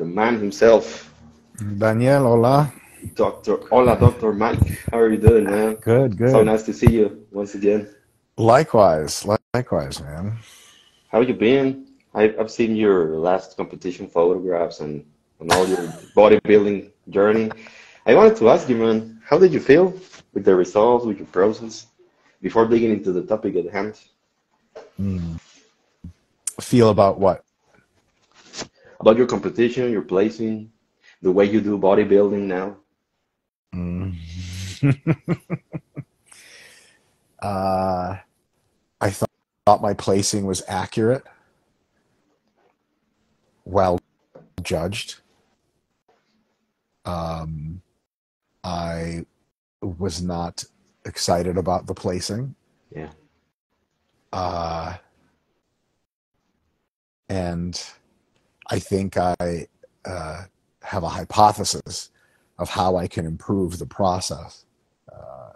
the man himself. Daniel, hola. Doctor, hola, Doctor Mike. How are you doing, man? Good, good. So nice to see you once again. Likewise, likewise, man. How you been? I, I've seen your last competition photographs and, and all your bodybuilding journey. I wanted to ask you, man, how did you feel with the results, with your process, before digging into the topic at hand? Mm. Feel about what? About your competition, your placing, the way you do bodybuilding now. Mm. uh, I thought, thought my placing was accurate, well judged. Um, I was not excited about the placing. Yeah. Uh, and I think I uh, have a hypothesis of how I can improve the process uh,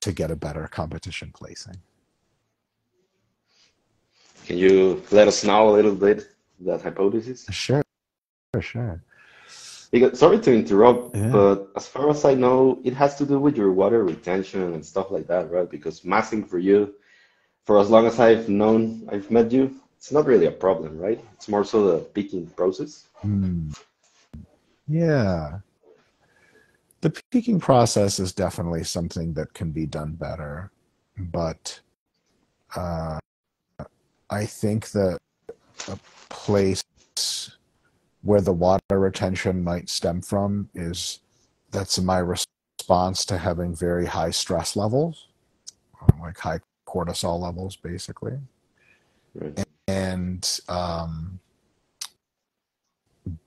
to get a better competition placing. Can you let us know a little bit that hypothesis? Sure, sure, sure. Because, sorry to interrupt, Yeah. but as far as I know, it has to do with your water retention and stuff like that, right? Because massing for you, for as long as I've known, I've met you, it's not really a problem, right? It's more so the peaking process. Hmm. Yeah. The peaking process is definitely something that can be done better, but uh, I think that a place where the water retention might stem from is that's my response to having very high stress levels, like high cortisol levels, basically Right. And um,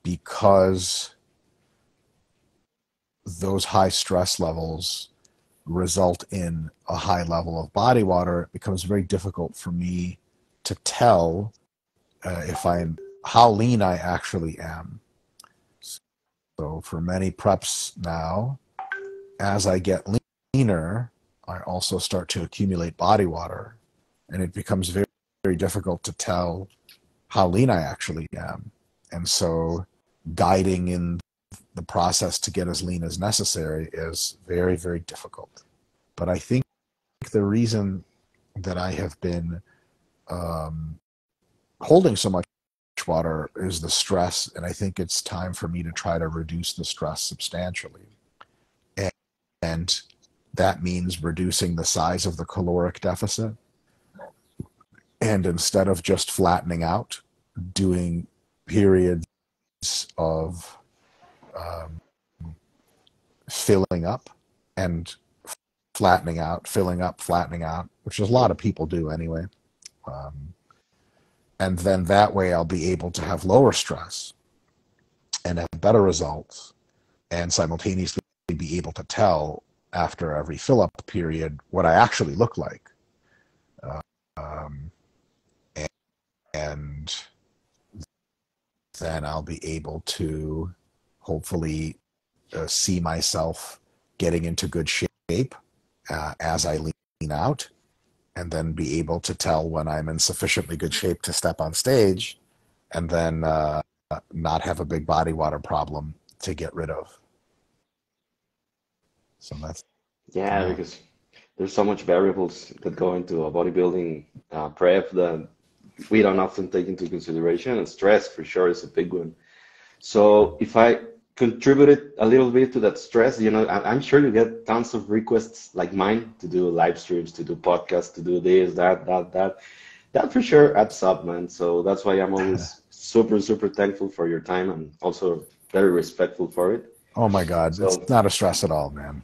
because those high stress levels result in a high level of body water, it becomes very difficult for me to tell uh, if I'm how lean I actually am. So for many preps now, as I get leaner, I also start to accumulate body water, and it becomes very very difficult to tell how lean I actually am. And so guiding in the process to get as lean as necessary is very, very difficult. But I think the reason that I have been um, holding so much water is the stress. And I think it's time for me to try to reduce the stress substantially. And, and that means reducing the size of the caloric deficit and instead of just flattening out, doing periods of um, filling up and flattening out, filling up, flattening out, which a lot of people do anyway. Um, and then that way I'll be able to have lower stress and have better results and simultaneously be able to tell after every fill up period what I actually look like. Uh, um, and then I'll be able to hopefully uh, see myself getting into good shape uh, as I lean out, and then be able to tell when I'm in sufficiently good shape to step on stage, and then uh, not have a big body water problem to get rid of. So that's Yeah, because there's so much variables that go into a bodybuilding uh, prep that we don't often take into consideration, and stress for sure is a big one. So if I contributed a little bit to that stress, you know, I- I'm sure you get tons of requests like mine to do live streams, to do podcasts, to do this, that, that, that. That for sure adds up, man. So that's why I'm always super, super thankful for your time and also very respectful for it. oh my god, So- it's not a stress at all, man.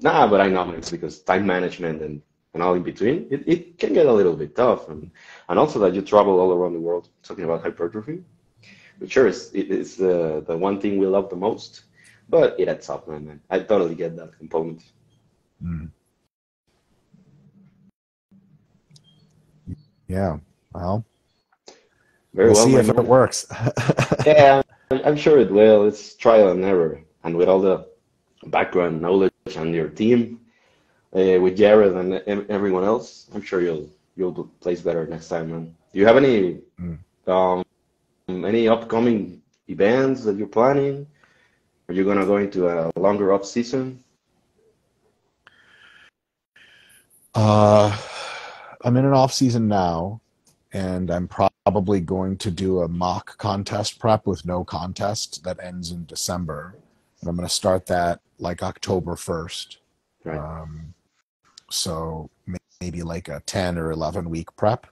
Nah, but I know it's because time management and, and all in between, it, it can get a little bit tough. And, and also that you travel all around the world talking about hypertrophy, which sure is, it is the, the one thing we love the most, but it adds up, man. man. I totally get that component. Mm. Yeah. Well, Very we'll well. see if it works. Yeah, I'm I'm sure it will. It's trial and error. And with all the background knowledge and your team, uh, with Jared and everyone else, I'm sure you'll you'll place better next time, man. Do you have any Mm. um any upcoming events that you're planning? Are you gonna go into a longer off season? Uh, I'm in an off season now, and I'm probably going to do a mock contest prep with no contest that ends in December, and I'm going to start that like October 1st. Right. Um, so maybe like a 10 or 11 week prep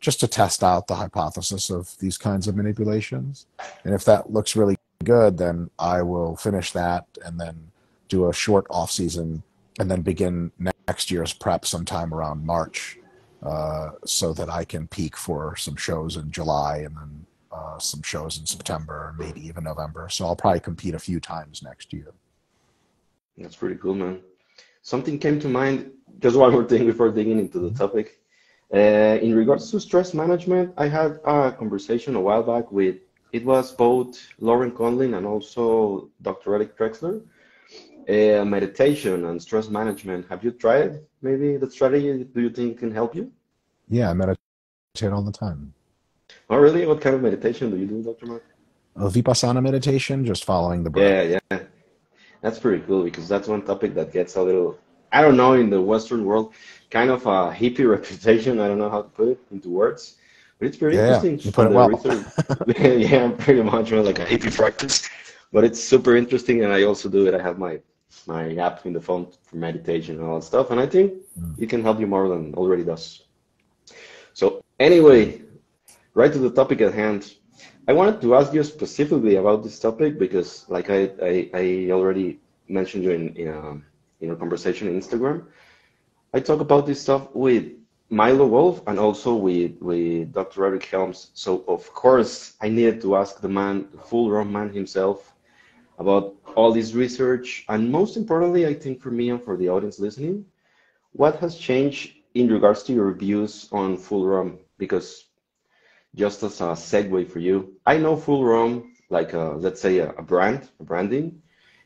just to test out the hypothesis of these kinds of manipulations. And if that looks really good, then I will finish that and then do a short off season and then begin next year's prep sometime around March uh, so that I can peak for some shows in July and then uh, some shows in September, maybe even November. So I'll probably compete a few times next year. That's pretty cool, man. Something came to mind, just one more thing before digging into the topic. Uh, in regards to stress management, I had a conversation a while back with, it was both Laurin Conlin and also Dr. Eric Trexler. Uh, meditation and stress management. Have you tried maybe the strategy? Do you think can help you? Yeah, I meditate all the time. Oh, really? What kind of meditation do you do, Dr. Mark? A vipassana meditation, just following the breath. Yeah, yeah. That's pretty cool because that's one topic that gets a little, I don't know, in the Western world, kind of a hippie reputation. I don't know how to put it into words, but it's pretty Yeah, interesting. you put it well. yeah, pretty much like a hippie practice, but it's super interesting. And I also do it. I have my my app in the phone for meditation and all that stuff, and I think Mm. it can help you more than already does. So anyway, right to the topic at hand. I wanted to ask you specifically about this topic because, like I, I, I already mentioned you in in, a, in a conversation in Instagram, I talk about this stuff with Milo Wolf and also with with Dr. Eric Helms. So of course I needed to ask the man, the full ROM man himself, about all this research and most importantly, I think for me and for the audience listening, what has changed in regards to your views on full ROM? Because just as a segue for you, I know full ROM, like a, let's say a, a brand, a branding,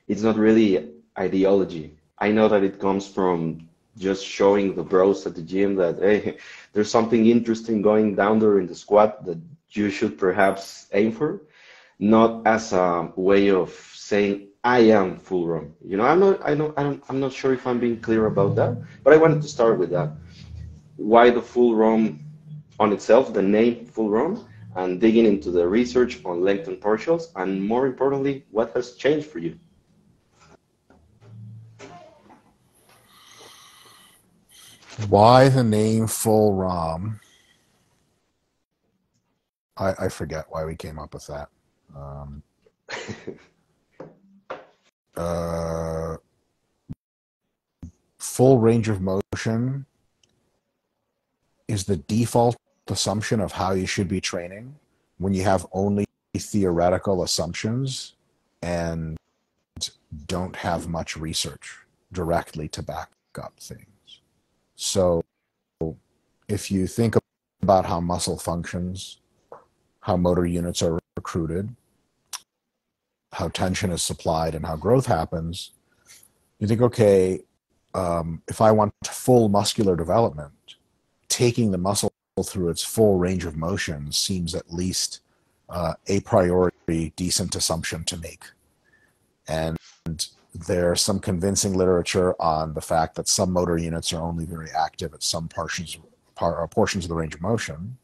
it's not really ideology. I know that it comes from just showing the bros at the gym that hey, there's something interesting going down there in the squat that you should perhaps aim for, not as a way of saying I am full ROM. You know, I'm not, I don't, I don't, I'm not sure if I'm being clear about that, but I wanted to start with that. Why the full ROM on itself, the name full ROM, and digging into the research on length and partials, and more importantly, what has changed for you? Why the name Full ROM? I, I forget why we came up with that. Um, uh, full range of motion is the default assumption of how you should be training when you have only theoretical assumptions and don't have much research directly to back up things. So, if you think about how muscle functions, how motor units are recruited, how tension is supplied, and how growth happens, you think, okay, um, if I want full muscular development, taking the muscle through its full range of motion seems at least uh, a priori decent assumption to make. And there's some convincing literature on the fact that some motor units are only very active at some portions par, uh, portions of the range of motion.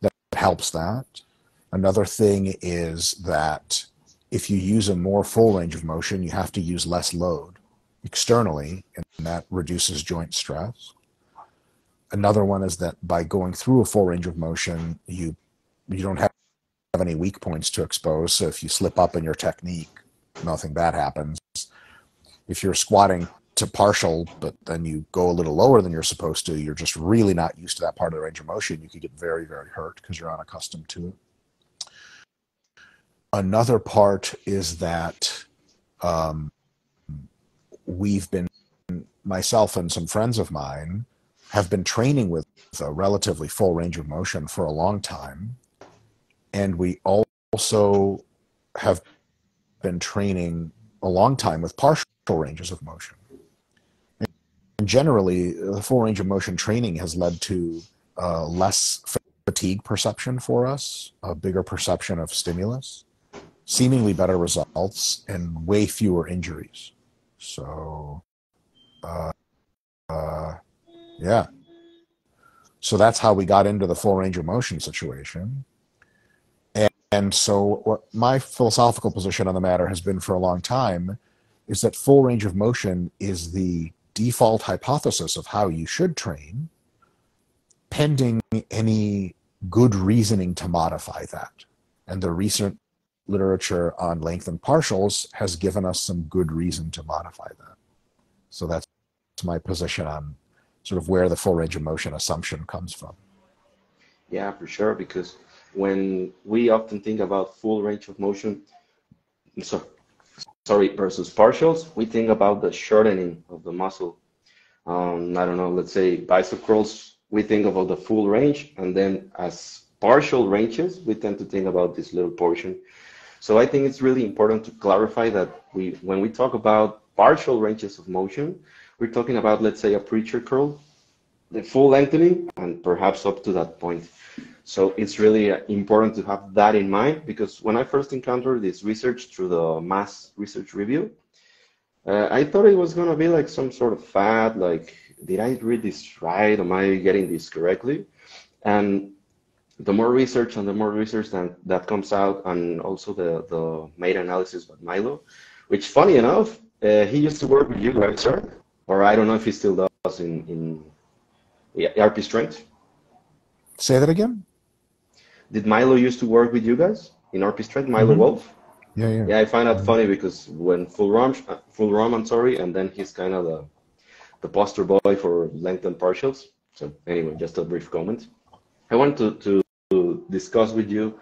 That helps that. Another thing is that if you use a more full range of motion, you have to use less load externally, and that reduces joint stress. Another one is that by going through a full range of motion, you you don't have any weak points to expose. So if you slip up in your technique, nothing bad happens. If you're squatting to partial, but then you go a little lower than you're supposed to, you're just really not used to that part of the range of motion. You could get very, very hurt because you're unaccustomed to it. Another part is that um, we've been, myself and some friends of mine, have been training with a relatively full range of motion for a long time. And we also have been training a long time with partial ranges of motion. And generally, the full range of motion training has led to uh, less fatigue perception for us, a bigger perception of stimulus. seemingly better results and way fewer injuries. So, uh, uh, yeah. So that's how we got into the full range of motion situation. And, and so, what my philosophical position on the matter has been for a long time is that full range of motion is the default hypothesis of how you should train, pending any good reasoning to modify that. And the recent literature on lengthened partials has given us some good reason to modify that. So that's my position on sort of where the full range of motion assumption comes from. Yeah, for sure. Because when we often think about full range of motion, so, sorry, versus partials, we think about the shortening of the muscle. Um, I don't know, let's say bicep curls, we think about the full range, and then as partial ranges, we tend to think about this little portion. So I think it's really important to clarify that we, when we talk about partial ranges of motion, we're talking about, let's say, a preacher curl, the full lengthening, and perhaps up to that point. So it's really uh, important to have that in mind because when I first encountered this research through the mass research review, uh, I thought it was going to be like some sort of fad, like, did I read this right? Am I getting this correctly? And the more research and the more research that, that comes out, and also the, the meta-analysis by Milo, which funny enough, uh, he used to work with you guys, right? Or I don't know if he still does in in RP Strength. Say that again. Did Milo used to work with you guys in RP Strength? Milo mm-hmm. Wolf. Yeah, yeah. Yeah, I find that funny because when full rom, full rom, I'm sorry, and then he's kind of the the poster boy for lengthened partials. So anyway, just a brief comment. I want to, to, to discuss with you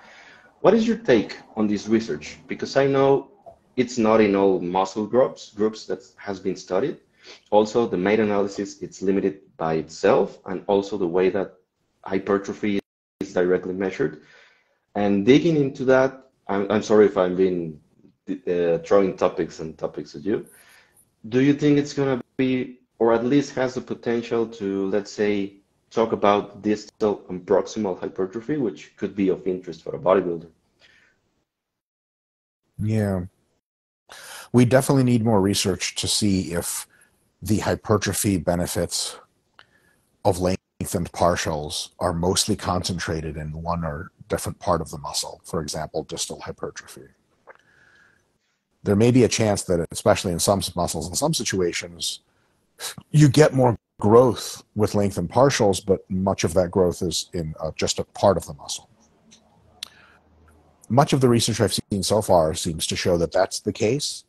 what is your take on this research because I know it's not in all muscle groups groups that has been studied also, the meta-analysis, it's limited by itself and also the way that hypertrophy is directly measured. And digging into that, I'm, I'm sorry if I'm being uh, throwing topics and topics at you. Do you think it's going to be, or at least has the potential to, let's say, talk about distal and proximal hypertrophy, which could be of interest for a bodybuilder? Yeah. We definitely need more research to see if the hypertrophy benefits of lengthened partials are mostly concentrated in one or different part of the muscle, for example, distal hypertrophy. There may be a chance that, especially in some muscles, in some situations, you get more growth with lengthened partials, but much of that growth is in uh, just a part of the muscle. Much of the research I've seen so far seems to show that that's the case,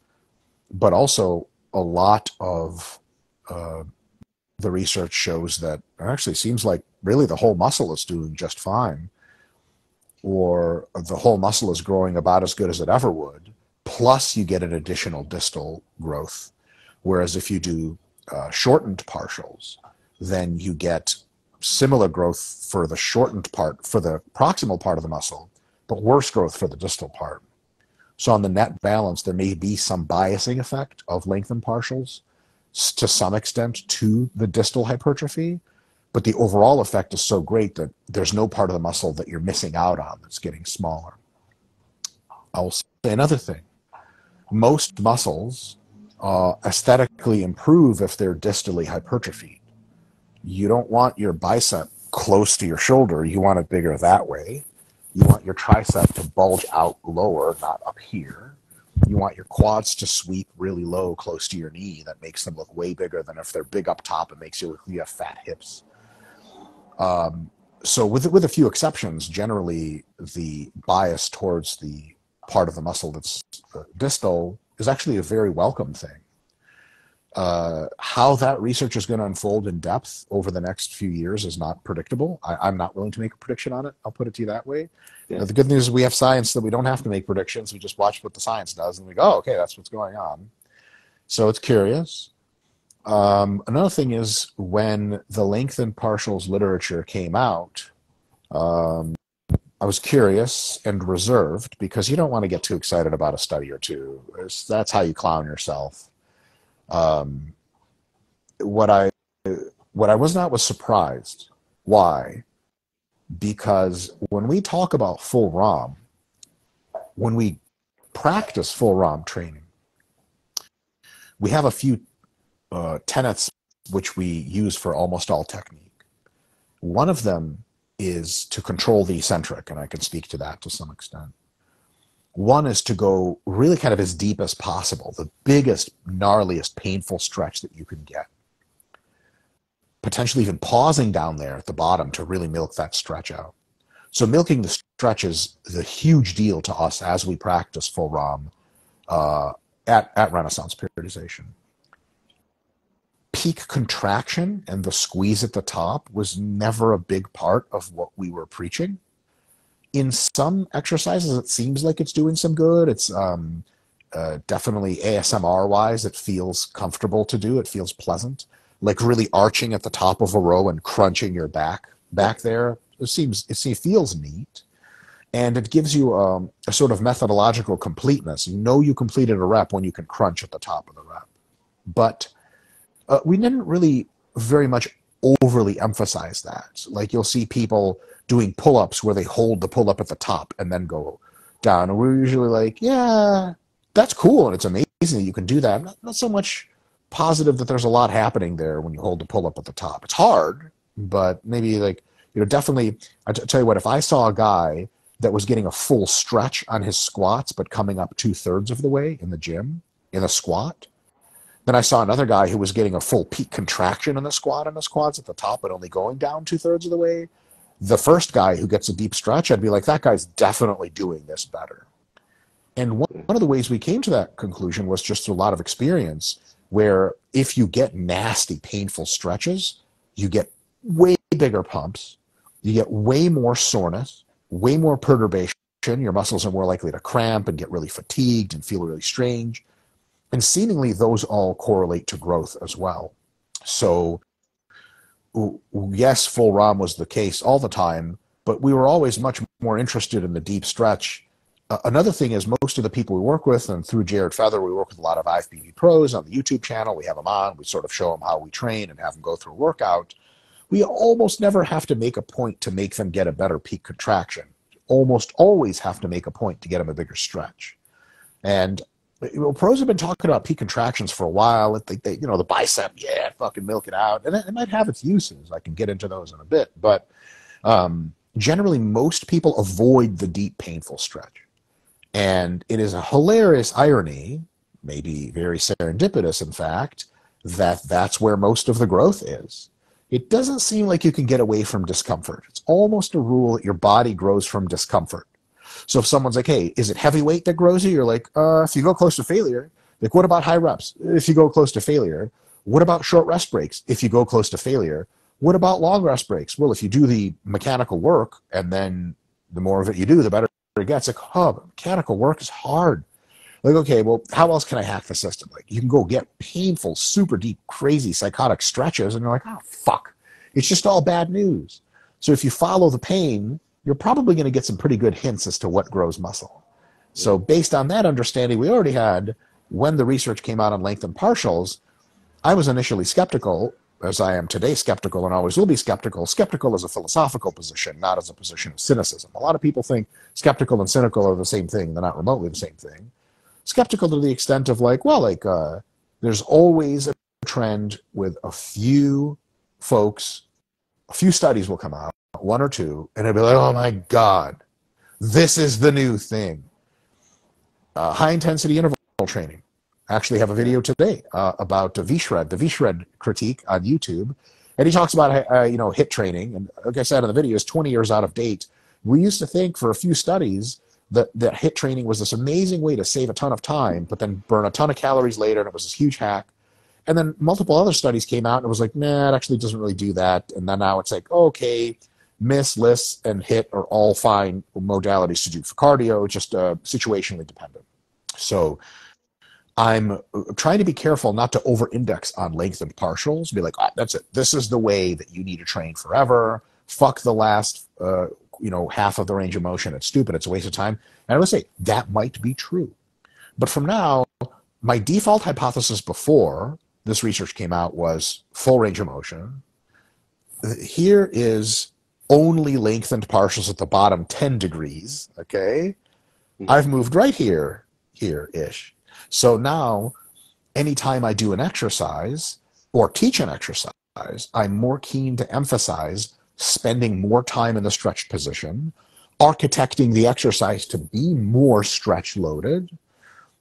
but also a lot of uh, the research shows that actually seems like really the whole muscle is doing just fine, or the whole muscle is growing about as good as it ever would. Plus, you get an additional distal growth. Whereas if you do uh, shortened partials, then you get similar growth for the shortened part, for the proximal part of the muscle, but worse growth for the distal part. So, on the net balance, there may be some biasing effect of lengthened partials, to some extent to the distal hypertrophy, but the overall effect is so great that there's no part of the muscle that you're missing out on that's getting smaller. I'll say another thing. Most muscles uh, aesthetically improve if they're distally hypertrophied. You don't want your bicep close to your shoulder, you want it bigger that way. You want your tricep to bulge out lower, not up here you want your quads to sweep really low close to your knee that makes them look way bigger than if they're big up top it makes you look like you have fat hips um, so with with a few exceptions generally the bias towards the part of the muscle that's uh, distal is actually a very welcome thing uh, how that research is going to unfold in depth over the next few years is not predictable. I, am not willing to make a prediction on it. I'll put it to you that way. The good news is we have science that we don't have to make predictions. We just watch what the science does and we go, oh, okay, that's what's going on. So it's curious. Um, another thing is when the lengthened partials literature came out, um, I was curious and reserved because you don't want to get too excited about a study or two. It's, that's how you clown yourself. Um, what I what I was not was surprised. Why? Because when we talk about full ROM, when we practice full ROM training, we have a few uh, tenets which we use for almost all technique. One of them is to control the eccentric, and I can speak to that to some extent. One is to go really kind of as deep as possible, the biggest, gnarliest, painful stretch that you can get. Potentially even pausing down there at the bottom to really milk that stretch out. So milking the stretch is the huge deal to us as we practice full ROM uh, at, at Renaissance periodization. Peak contraction and the squeeze at the top was never a big part of what we were preaching in some exercises, it seems like it's doing some good. It's um, uh, definitely ASMR wise, it feels comfortable to do. It feels pleasant, like really arching at the top of a row and crunching your back back there. It seems it seems, feels neat, and it gives you um, a sort of methodological completeness. You know you completed a rep when you can crunch at the top of the rep, but uh, we didn't really very much overly emphasize that. Like you'll see people doing pull ups where they hold the pull up at the top and then go down. And we're usually like, yeah, that's cool and it's amazing that you can do that. Not, not so much positive that there's a lot happening there when you hold the pull up at the top. It's hard, but maybe like, you know, definitely, I t- tell you what, if I saw a guy that was getting a full stretch on his squats, but coming up two thirds of the way in the gym in a squat, then I saw another guy who was getting a full peak contraction in the squat and the squats at the top, but only going down two thirds of the way the first guy who gets a deep stretch, I'd be like, that guy's definitely doing this better. And one, one of the ways we came to that conclusion was just a lot of experience where if you get nasty, painful stretches, you get way bigger pumps, you get way more soreness, way more perturbation. Your muscles are more likely to cramp and get really fatigued and feel really strange. And seemingly, those all correlate to growth as well. So, yes, full ROM was the case all the time, but we were always much more interested in the deep stretch. Uh, another thing is most of the people we work with, and through Jared Feather, we work with a lot of IFBB pros on the YouTube channel. We have them on. We sort of show them how we train and have them go through a workout. We almost never have to make a point to make them get a better peak contraction. Almost always have to make a point to get them a bigger stretch. And pros have been talking about peak contractions for a while. They, they, you know, the bicep, yeah, fucking milk it out, and it, it might have its uses. I can get into those in a bit, but um, generally, most people avoid the deep, painful stretch, and it is a hilarious irony, maybe very serendipitous, in fact, that that's where most of the growth is. It doesn't seem like you can get away from discomfort. It's almost a rule that your body grows from discomfort. So if someone's like, hey, is it heavyweight that grows you? You're like, uh, if you go close to failure, like, what about high reps? If you go close to failure, what about short rest breaks? If you go close to failure, what about long rest breaks? Well, if you do the mechanical work and then the more of it you do, the better it gets. Like, oh, mechanical work is hard. Like, okay, well, how else can I hack the system? Like, you can go get painful, super deep, crazy, psychotic stretches, and you're like, oh, fuck. It's just all bad news. So if you follow the pain, you're probably going to get some pretty good hints as to what grows muscle. So, based on that understanding we already had, when the research came out on lengthened partials, I was initially skeptical, as I am today skeptical and always will be skeptical. Skeptical as a philosophical position, not as a position of cynicism. A lot of people think skeptical and cynical are the same thing. They're not remotely the same thing. Skeptical to the extent of like, well, like, uh, there's always a trend with a few folks, a few studies will come out one or two, and it'll be like, oh my God, this is the new thing. Uh, high intensity interval training. Actually have a video today uh, about uh, VShred, the VShred critique on YouTube. And he talks about, uh, you know, HIIT training. And like I said in the video, is 20 years out of date. We used to think for a few studies that, that HIIT training was this amazing way to save a ton of time, but then burn a ton of calories later. And it was this huge hack. And then multiple other studies came out and it was like, nah, it actually doesn't really do that. And then now it's like, okay, MISS, LISS, and HIIT are all fine modalities to do for cardio, just uh, situationally dependent. So I'm trying to be careful not to over index on lengthened partials. Be like, ah, that's it. This is the way that you need to train forever. Fuck the last, uh, you know, half of the range of motion. It's stupid. It's a waste of time. And I would say that might be true. But from now, my default hypothesis before this research came out was full range of motion. Here is only lengthened partials at the bottom 10 degrees, okay? Mm-hmm. I've moved right here here ish. So now, anytime I do an exercise or teach an exercise, I'm more keen to emphasize spending more time in the stretched position, architecting the exercise to be more stretch loaded.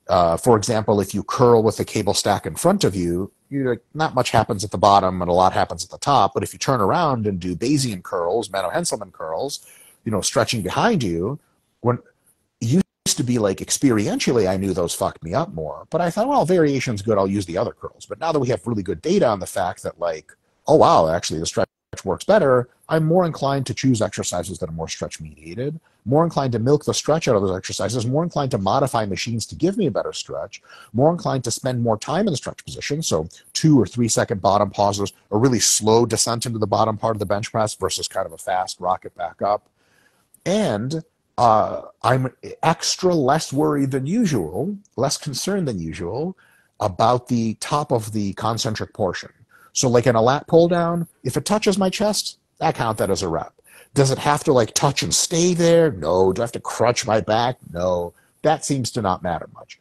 Uh, for example, if you curl with the cable stack in front of you, you not much happens at the bottom and a lot happens at the top. But if you turn around and do Bayesian curls, Menno Henselmans curls, you know, stretching behind you, when used to be like experientially, I knew those fucked me up more. But I thought, well, variation's good. I'll use the other curls. But now that we have really good data on the fact that like, oh wow, actually the stretch works better, I'm more inclined to choose exercises that are more stretch mediated, more inclined to milk the stretch out of those exercises, more inclined to modify machines to give me a better stretch, more inclined to spend more time in the stretch position. So two or three second bottom pauses, a really slow descent into the bottom part of the bench press versus kind of a fast rocket back up. And uh, I'm extra less worried than usual, less concerned than usual about the top of the concentric portion. So, like in a lat pull down, if it touches my chest, I count that as a rep. Does it have to like touch and stay there? No. Do I have to crutch my back? No. That seems to not matter much.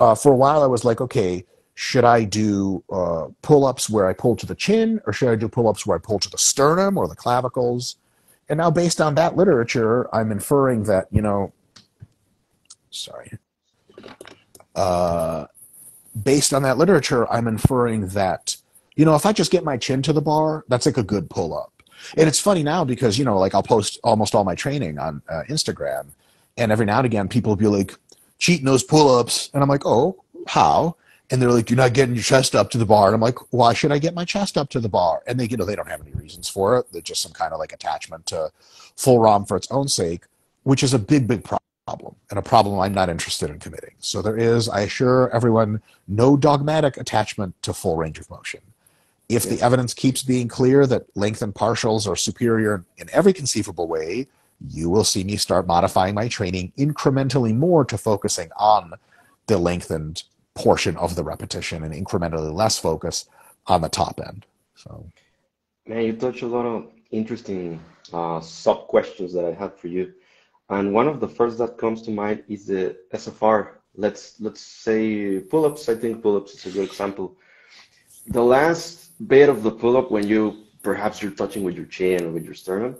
Uh, for a while, I was like, okay, should I do uh, pull ups where I pull to the chin, or should I do pull ups where I pull to the sternum or the clavicles? And now, based on that literature, I'm inferring that, you know, sorry. Uh, based on that literature, I'm inferring that, you know, if I just get my chin to the bar, that's like a good pull up. And it's funny now because, you know, like I'll post almost all my training on uh, Instagram. And every now and again, people will be like, cheating those pull ups. And I'm like, oh, how? And they're like, you're not getting your chest up to the bar. And I'm like, why should I get my chest up to the bar? And they, you know, they don't have any reasons for it. They're just some kind of like attachment to full ROM for its own sake, which is a big, big problem and a problem I'm not interested in committing. So there is, I assure everyone, no dogmatic attachment to full range of motion. If yes. the evidence keeps being clear that lengthened partials are superior in every conceivable way, you will see me start modifying my training incrementally more to focusing on the lengthened portion of the repetition and incrementally less focus on the top end. So, man, you touch a lot of interesting uh, sub questions that I had for you, and one of the first that comes to mind is the SFR. Let's let's say pull-ups. I think pull-ups is a good example. The last bit of the pull-up when you perhaps you're touching with your chin or with your sternum,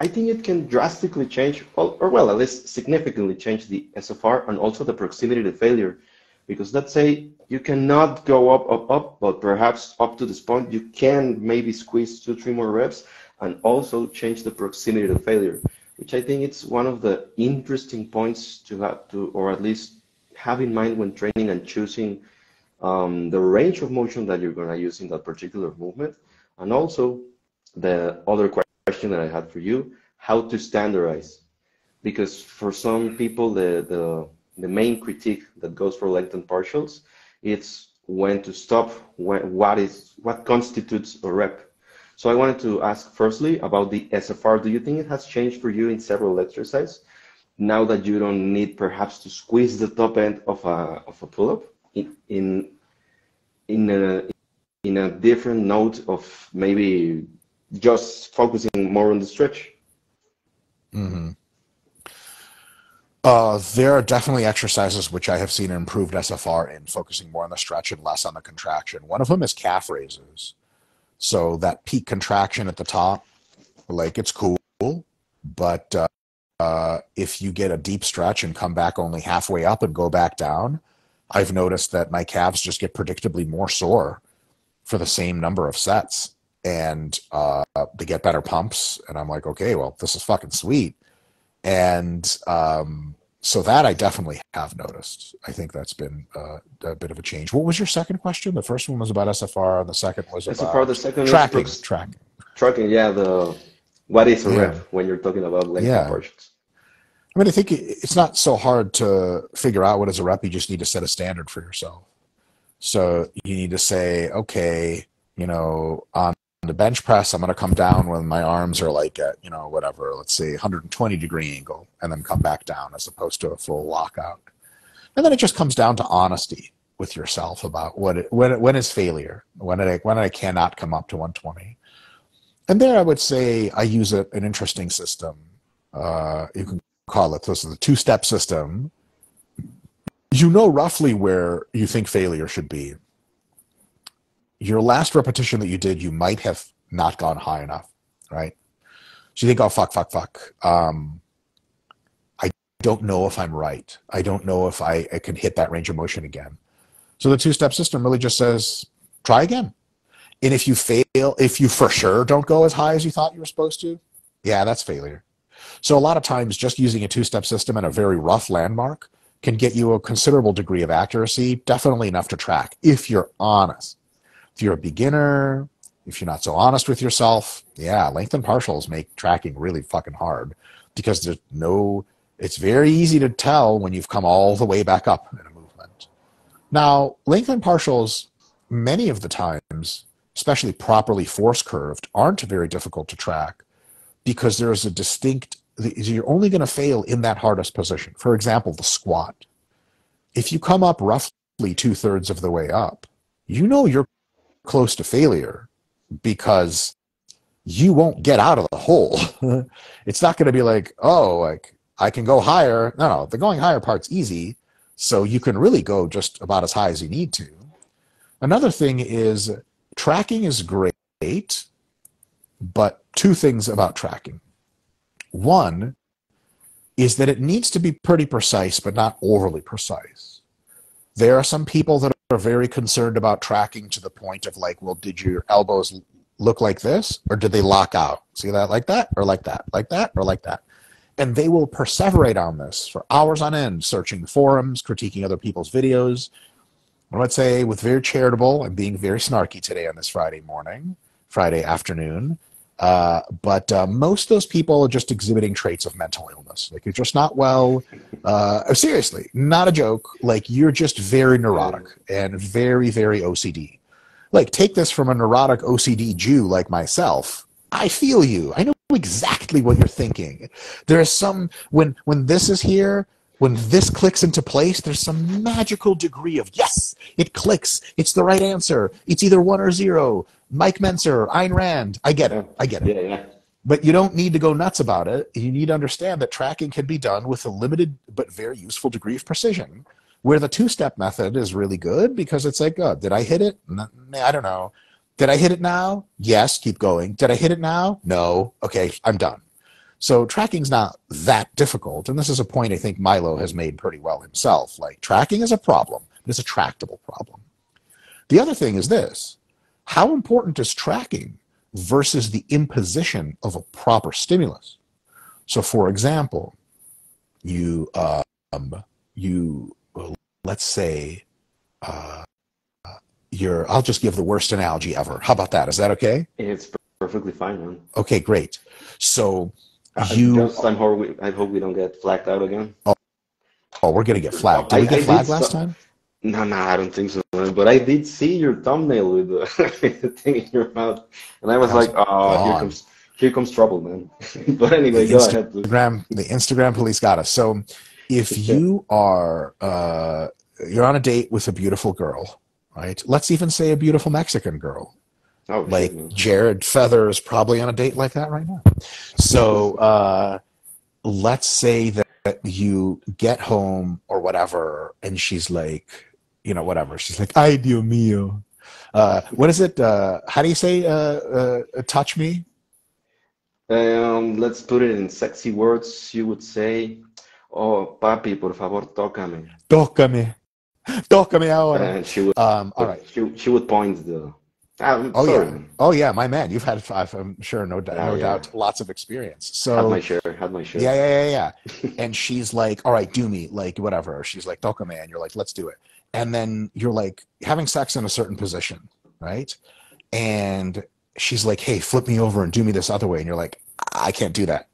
I think it can drastically change, or well, at least significantly change the SFR and also the proximity to failure because let's say you cannot go up, up, up, but perhaps up to this point, you can maybe squeeze two, three more reps and also change the proximity to failure, which I think it's one of the interesting points to have to, or at least have in mind when training and choosing um, the range of motion that you're going to use in that particular movement. And also the other question that I had for you, how to standardize. Because for some people, the, the the main critique that goes for lengthened partials, it's when to stop, when, what is what constitutes a rep. So I wanted to ask firstly about the SFR. Do you think it has changed for you in several exercises now that you don't need perhaps to squeeze the top end of a of a pull-up in in in a in a different note of maybe just focusing more on the stretch? Mm-hmm. Uh, there are definitely exercises which I have seen improved SFR in focusing more on the stretch and less on the contraction. One of them is calf raises. So that peak contraction at the top, like it's cool, but uh, uh, if you get a deep stretch and come back only halfway up and go back down, I've noticed that my calves just get predictably more sore for the same number of sets, and uh, they get better pumps. And I'm like, okay, well, this is fucking sweet and um, so that I definitely have noticed. I think that's been uh, a bit of a change. What was your second question? The first one was about SFR, and the second was SFR, about the second tracking. tracking. Tracking. Yeah. The what is a yeah. rep when you're talking about length yeah. portions? I mean, I think it's not so hard to figure out what is a rep. You just need to set a standard for yourself. So you need to say, okay, you know, on the bench press, I'm going to come down when my arms are like at, you know, whatever, let's say 120 degree angle, and then come back down as opposed to a full lockout. And then it just comes down to honesty with yourself about what it, when, when is failure, when I, when I cannot come up to 120. And there I would say I use a, an interesting system. Uh, you can call it, this is a two step system you know roughly where you think failure should be. Your last repetition that you did, you might have not gone high enough, right? So you think, oh, fuck, fuck, fuck. Um, I don't know if I'm right. I don't know if I, I can hit that range of motion again. So the two step system really just says, try again. And if you fail, if you for sure don't go as high as you thought you were supposed to, yeah, that's failure. So a lot of times just using a two step system and a very rough landmark can get you a considerable degree of accuracy, definitely enough to track if you're honest. If you're a beginner, if you're not so honest with yourself, yeah, lengthen partials make tracking really fucking hard because there's no, it's very easy to tell when you've come all the way back up in a movement. Now, lengthen partials, many of the times, especially properly force curved, aren't very difficult to track because there's a distinct you're only going to fail in that hardest position. For example, the squat. If you come up roughly two thirds of the way up, you know you're close to failure because you won't get out of the hole. it's not going to be like, oh, like I can go higher. No, no, the going higher part's easy. So you can really go just about as high as you need to. Another thing is tracking is great, but two things about tracking. One is that it needs to be pretty precise, but not overly precise. There are some people that are very concerned about tracking to the point of like, well, did your elbows look like this or did they lock out? See that like that or like that, like that or like that? And they will perseverate on this for hours on end, searching forums, critiquing other people's videos. I would say, with very charitable, I'm being very snarky today on this Friday morning, Friday afternoon. Uh, but uh, most of those people are just exhibiting traits of mental illness. Like you're just not well. Uh, seriously, not a joke. Like you're just very neurotic and very, very OCD. Like take this from a neurotic OCD Jew like myself. I feel you. I know exactly what you're thinking. There is some when when this is here, when this clicks into place, there's some magical degree of yes, it clicks. It's the right answer. It's either one or zero. Mike Mentzer, Ayn Rand. I get it. I get it. Yeah, yeah. But you don't need to go nuts about it. You need to understand that tracking can be done with a limited but very useful degree of precision. Where the two step method is really good because it's like, oh, did I hit it? I don't know. Did I hit it now? Yes, keep going. Did I hit it now? No. Okay, I'm done. So tracking's not that difficult. And this is a point I think Milo has made pretty well himself. Like tracking is a problem, but it's a tractable problem. The other thing is this how important is tracking versus the imposition of a proper stimulus? So, for example, you um, you let's say uh, you're. I'll just give the worst analogy ever. How about that? Is that okay? It's perfectly fine, man. Okay, great. So you. Just, I'm hope I hope we don't get flagged out again. Oh, oh we're gonna get flagged. Did I, we get I flagged last time? No, no, I don't think so. But I did see your thumbnail with the, the thing in your mouth, and I was like, "Oh, gone. here comes here comes trouble, man." but anyway, the go Instagram, ahead. The Instagram police got us. So, if you are uh, you're on a date with a beautiful girl, right? Let's even say a beautiful Mexican girl. Oh, like shit, Jared Feather is probably on a date like that right now. So uh, let's say that you get home or whatever, and she's like, you know, whatever. She's like, "Ay, Dios mío." Uh, what is it? Uh, how do you say uh, uh, touch me? Um, let's put it in sexy words. You would say, "Oh, papi, por favor, tócame." Tócame, tócame ahora. And she would. Um, all right. She, she would point the. I'm oh sorry. yeah, oh yeah, my man. You've had, five, I'm sure, no, doubt, no yeah. doubt, lots of experience. So had my share, had my share. Yeah, yeah, yeah, yeah. and she's like, "All right, do me, like whatever." She's like, "Tócame," and you're like, "Let's do it." And then you're like having sex in a certain position, right? And she's like, "Hey, flip me over and do me this other way," and you're like, "I can't do that,"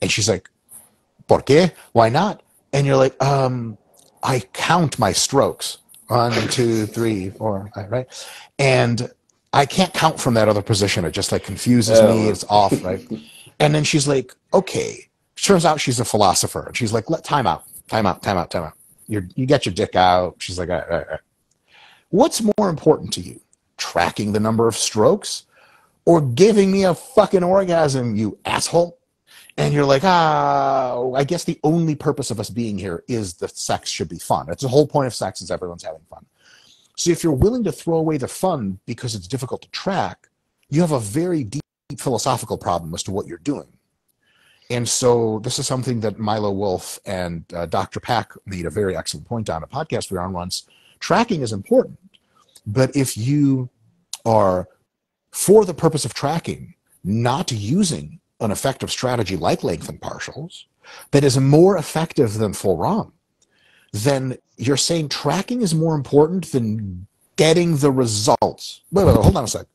and she's like, "Por qué? Why not?" And you're like, "Um, I count my strokes one, two, three, four, right?" And I can't count from that other position. It just like confuses oh. me. It's off, right? and then she's like, "Okay." Turns out she's a philosopher, and she's like, "Let time out, time out, time out, time out." You're, you get your dick out. She's like, all right, all right. what's more important to you? Tracking the number of strokes or giving me a fucking orgasm, you asshole? and you're like, ah, I guess the only purpose of us being here is that sex should be fun. It's the whole point of sex is everyone's having fun. So if you're willing to throw away the fun because it's difficult to track, you have a very deep philosophical problem as to what you're doing. And so this is something that Milo Wolf and uh, Dr. Pack made a very excellent point on a podcast we were on once. Tracking is important, but if you are for the purpose of tracking, not using an effective strategy like lengthened partials that is more effective than full ROM, then you're saying tracking is more important than getting the results. Wait, wait, wait, hold on a sec.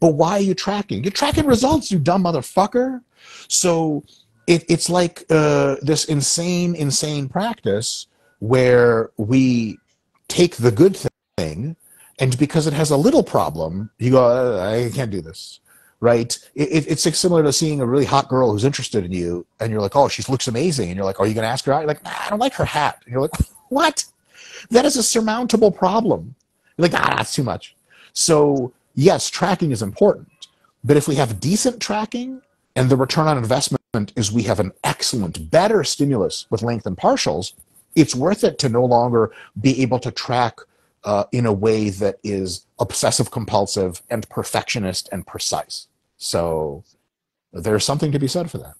But why are you tracking? You're tracking results, you dumb motherfucker. So it, it's like uh, this insane, insane practice where we take the good thing, and because it has a little problem, you go, uh, I can't do this right? It, it's like similar to seeing a really hot girl who's interested in you, and you're like, oh, she looks amazing, and you're like, are you going to ask her out? You're like, nah, I don't like her hat. And you're like, what? That is a surmountable problem. You're like, ah, that's too much. So yes, tracking is important, but if we have decent tracking and the return on investment is we have an excellent, better stimulus with length and partials, it's worth it to no longer be able to track uh, in a way that is obsessive compulsive and perfectionist and precise. So there's something to be said for that.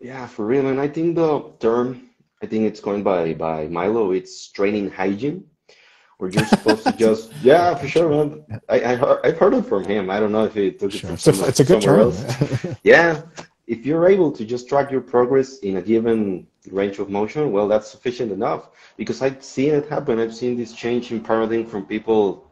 Yeah, for real. And I think the term, I think it's coined by by Milo. It's training hygiene, where you're supposed to just yeah, for sure, man. I, I heard, I've heard it from him. I don't know if he took it Sure. from It's a, somewhere, it's a good term. else. Yeah, if you're able to just track your progress in a given range of motion, well, that's sufficient enough. Because I've seen it happen. I've seen this change in paradigm from people,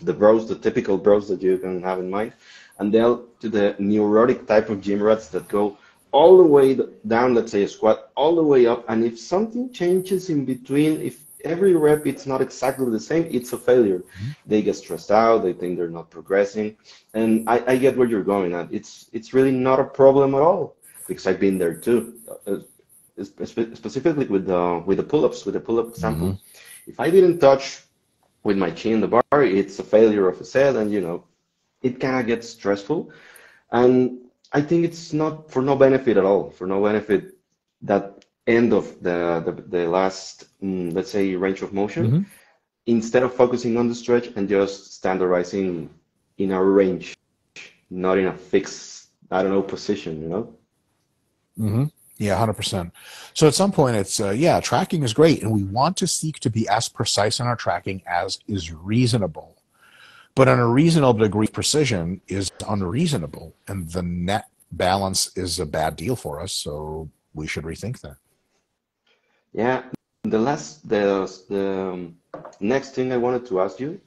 the bros, the typical bros that you can have in mind, and then to the neurotic type of gym rats that go all the way down, let's say a squat, all the way up. And if something changes in between, if every rep it's not exactly the same, it's a failure. Mm-hmm. They get stressed out. They think they're not progressing. And I, I get where you're going at. It's it's really not a problem at all because I've been there too. Uh, uh spe- specifically with the with the pull-ups, with the pull-up example. Mm-hmm. If I didn't touch with my chin the bar, it's a failure of a set, and you know, it kind of gets stressful. And I think it's not for no benefit at all, for no benefit that end of the the, the last, mm, let's say, range of motion, Mhm. instead of focusing on the stretch and just standardizing in a range, not in a fixed, I don't know, position, you know? mm-hmm. Yeah, hundred percent. So at some point, it's uh, yeah, tracking is great, and we want to seek to be as precise in our tracking as is reasonable. But an unreasonable degree of precision is unreasonable, and the net balance is a bad deal for us. So we should rethink that. Yeah, the last, the, the um, next thing I wanted to ask you,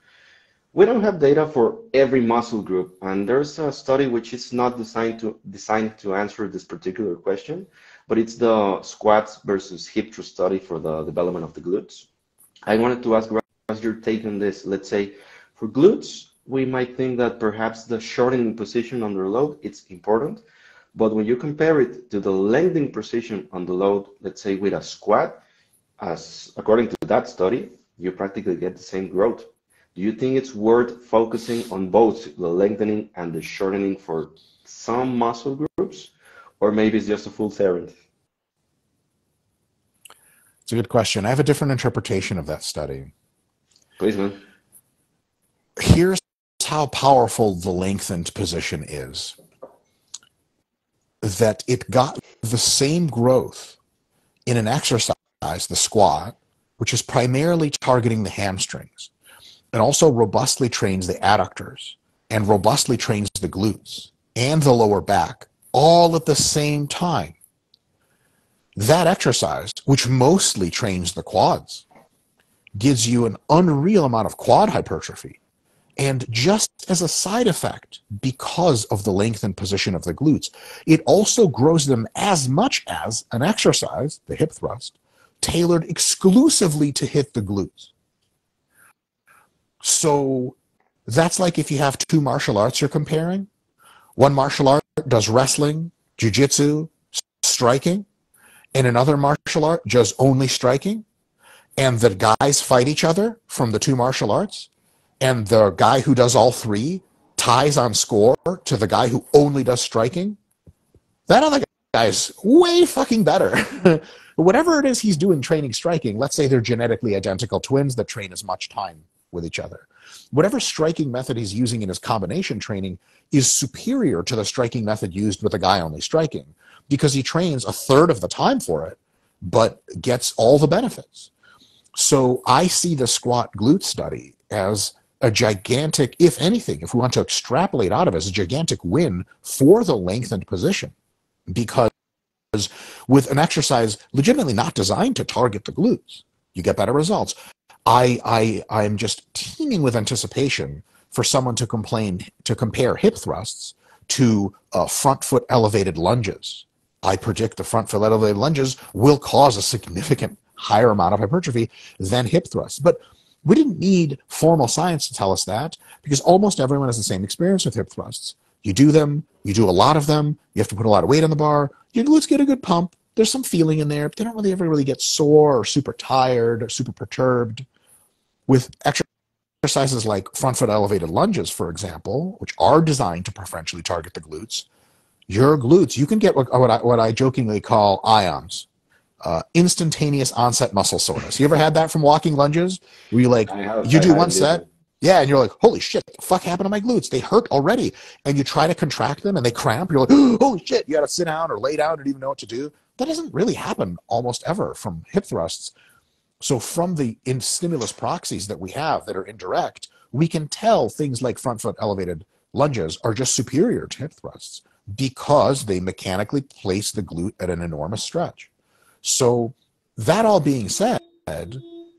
we don't have data for every muscle group, and there's a study which is not designed to designed to answer this particular question, but it's the squats versus hip thrust study for the development of the glutes. I wanted to ask what's your take on this. Let's say for glutes, we might think that perhaps the shortening position under load it's important, but when you compare it to the lengthening position on the load, let's say with a squat, as according to that study, you practically get the same growth. Do you think it's worth focusing on both the lengthening and the shortening for some muscle groups, or maybe it's just a full errand? It's a good question. I have a different interpretation of that study. Please, man. Here's how powerful the lengthened position is. That it got the same growth in an exercise, the squat, which is primarily targeting the hamstrings. It also robustly trains the adductors and robustly trains the glutes and the lower back all at the same time. That exercise, which mostly trains the quads, gives you an unreal amount of quad hypertrophy. And just as a side effect, because of the length and position of the glutes, it also grows them as much as an exercise, the hip thrust, tailored exclusively to hit the glutes. So that's like if you have two martial arts you're comparing. One martial art does wrestling, jujitsu, striking, and another martial art does only striking. And the guys fight each other from the two martial arts. And the guy who does all three ties on score to the guy who only does striking. That other guy's way fucking better. Whatever it is he's doing training striking, let's say they're genetically identical twins that train as much time with each other. Whatever striking method he's using in his combination training is superior to the striking method used with a guy only striking because he trains a third of the time for it, but gets all the benefits. So I see the squat glute study as a gigantic, if anything, if we want to extrapolate out of it, a gigantic win for the lengthened position. Because with an exercise legitimately not designed to target the glutes, you get better results. I I I'm just teeming with anticipation for someone to complain to compare hip thrusts to uh, front foot elevated lunges. I predict the front foot elevated lunges will cause a significant higher amount of hypertrophy than hip thrusts. But we didn't need formal science to tell us that because almost everyone has the same experience with hip thrusts. You do them, you do a lot of them, you have to put a lot of weight on the bar, your glutes get a good pump, there's some feeling in there, but they don't really ever really get sore or super tired or super perturbed. With extra exercises like front foot elevated lunges, for example, which are designed to preferentially target the glutes, your glutes, you can get what, what, I, what I jokingly call ions uh, instantaneous onset muscle soreness. You ever had that from walking lunges? Where you like have, you do one set, yeah, and you're like, holy shit, the fuck happened to my glutes? They hurt already. And you try to contract them and they cramp. You're like, holy shit, you got to sit down or lay down and even know what to do. That doesn't really happen almost ever from hip thrusts. So from the in stimulus proxies that we have that are indirect, we can tell things like front foot elevated lunges are just superior to hip thrusts because they mechanically place the glute at an enormous stretch. So, that all being said,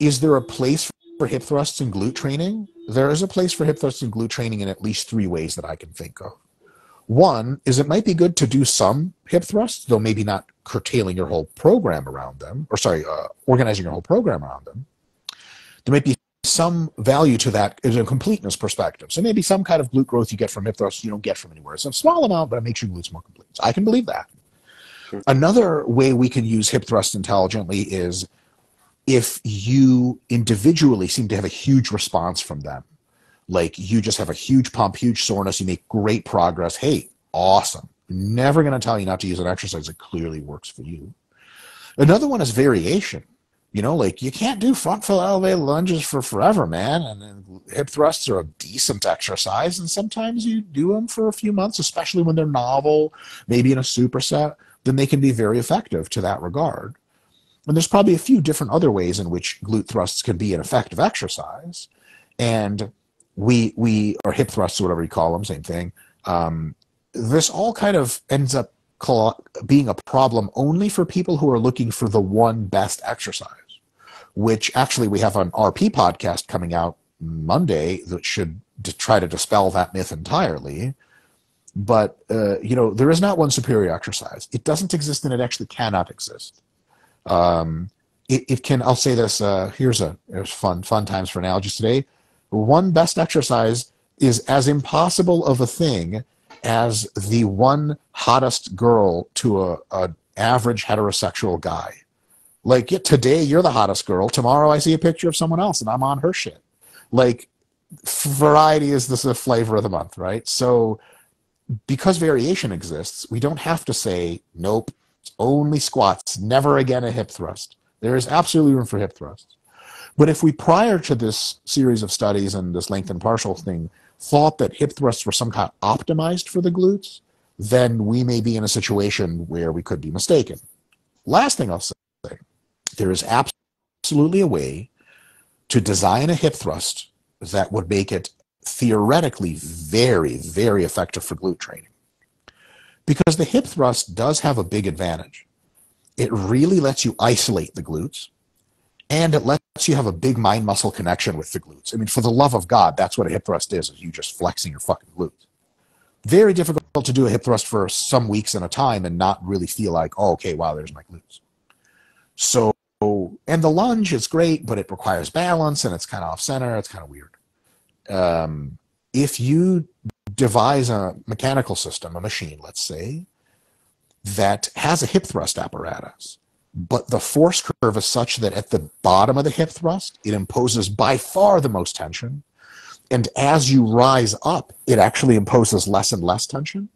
is there a place for hip thrusts and glute training? There is a place for hip thrusts and glute training in at least three ways that I can think of. One is it might be good to do some hip thrusts, though maybe not curtailing your whole program around them, or sorry, uh, organizing your whole program around them. There might be some value to that in a completeness perspective. So maybe some kind of glute growth you get from hip thrusts you don't get from anywhere. It's a small amount, but it makes your glutes more complete. So I can believe that. Another way we can use hip thrust intelligently is if you individually seem to have a huge response from them. Like you just have a huge pump, huge soreness, you make great progress. Hey, awesome. Never going to tell you not to use an exercise that clearly works for you. Another one is variation. You know, like you can't do front foot elevated lunges for forever, man. And hip thrusts are a decent exercise, and sometimes you do them for a few months, especially when they're novel, maybe in a superset then they can be very effective to that regard. And there's probably a few different other ways in which glute thrusts can be an effective exercise. And we, we or hip thrusts, whatever you call them, same thing. Um, this all kind of ends up being a problem only for people who are looking for the one best exercise, which actually we have an RP podcast coming out Monday that should try to dispel that myth entirely but uh, you know there is not one superior exercise. It doesn't exist and it actually cannot exist. Um, it, it, can i'll say this uh, here's a here's fun fun times for analogies today. One best exercise is as impossible of a thing as the one hottest girl to a, a average heterosexual guy. Like today you're the hottest girl. Tomorrow i see a picture of someone else and i'm on her shit. Like variety is the flavor of the month right? So because variation exists, we don't have to say, nope, only squats, never again a hip thrust. There is absolutely room for hip thrusts. But if we, prior to this series of studies and this length and partial thing, thought that hip thrusts were somehow optimized for the glutes, then we may be in a situation where we could be mistaken. Last thing I'll say there is absolutely a way to design a hip thrust that would make it theoretically very, very effective for glute training. Because the hip thrust does have a big advantage. It really lets you isolate the glutes and it lets you have a big mind muscle connection with the glutes. I mean, for the love of God, that's what a hip thrust is, is you just flexing your fucking glutes. Very difficult to do a hip thrust for some weeks at a time and not really feel like, oh, okay, wow, there's my glutes. So, and the lunge is great, but it requires balance and it's kind of off center. It's kind of weird um, if you devise a mechanical system, a machine, let's say, that has a hip thrust apparatus, but the force curve is such that at the bottom of the hip thrust, it imposes by far the most tension. And as you rise up, it actually imposes less and less tension.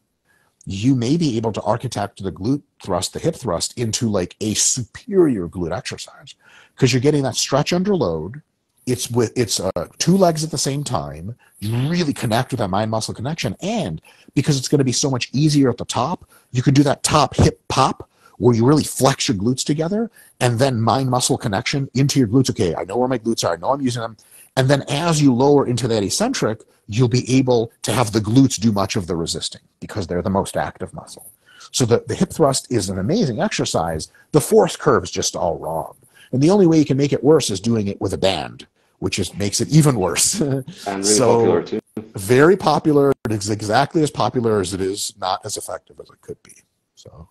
you may be able to architect the glute thrust, the hip thrust, into like a superior glute exercise because you're getting that stretch under load. It's with it's uh, two legs at the same time. You really connect with that mind muscle connection, and because it's going to be so much easier at the top, you can do that top hip pop where you really flex your glutes together, and then mind muscle connection into your glutes. Okay, I know where my glutes are. I know I'm using them, and then as you lower into that eccentric, you'll be able to have the glutes do much of the resisting because they're the most active muscle. So the, the hip thrust is an amazing exercise. The force curve is just all wrong. And the only way you can make it worse is doing it with a band, which is makes it even worse. And really so popular too. very popular. It's exactly as popular as it is not as effective as it could be. So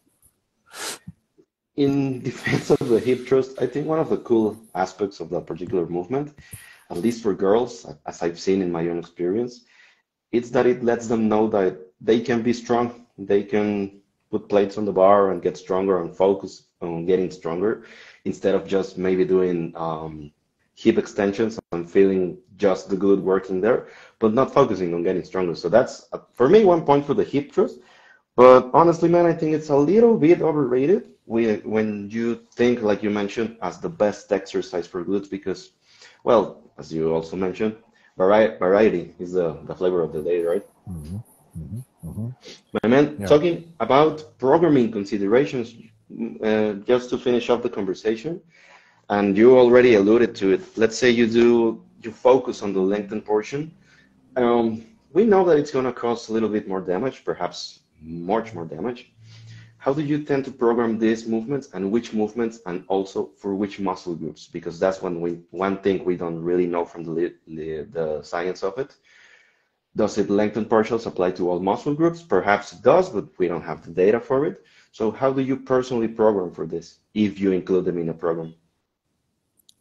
In defense of the hip thrust, I think one of the cool aspects of that particular movement, at least for girls, as I've seen in my own experience, it's that it lets them know that they can be strong. They can put plates on the bar and get stronger and focus on getting stronger instead of just maybe doing um, hip extensions and feeling just the good working there, but not focusing on getting stronger. So that's uh, for me one point for the hip thrust. But honestly, man, I think it's a little bit overrated we, when you think, like you mentioned, as the best exercise for glutes because, well, as you also mentioned, vari- variety is the, the flavor of the day, right? mm-hmm, mm-hmm, mm-hmm. My man, Yeah. talking about programming considerations, uh, just to finish off the conversation, and you already alluded to it. Let's say you do you focus on the lengthened portion. Um, we know that it's going to cause a little bit more damage, perhaps much more damage. How do you tend to program these movements, and which movements, and also for which muscle groups? Because that's one we one thing we don't really know from the the, the science of it. Does it lengthen partials apply to all muscle groups? Perhaps it does, but we don't have the data for it. So how do you personally program for this if you include them in a program?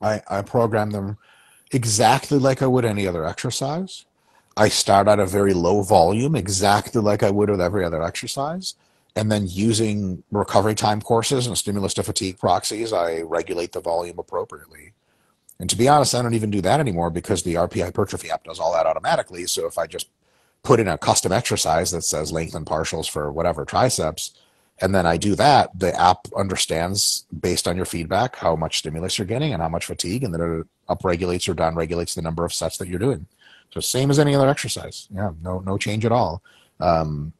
I, I program them exactly like I would any other exercise. I start at a very low volume, exactly like I would with every other exercise. And then using recovery time courses and stimulus to fatigue proxies, I regulate the volume appropriately. And to be honest, I don't even do that anymore because the RP hypertrophy app does all that automatically. So if I just put in a custom exercise that says lengthen partials for whatever triceps, and then I do that, the app understands based on your feedback how much stimulus you're getting and how much fatigue, and then it upregulates or downregulates the number of sets that you're doing. So same as any other exercise. Yeah, no no change at all. Um,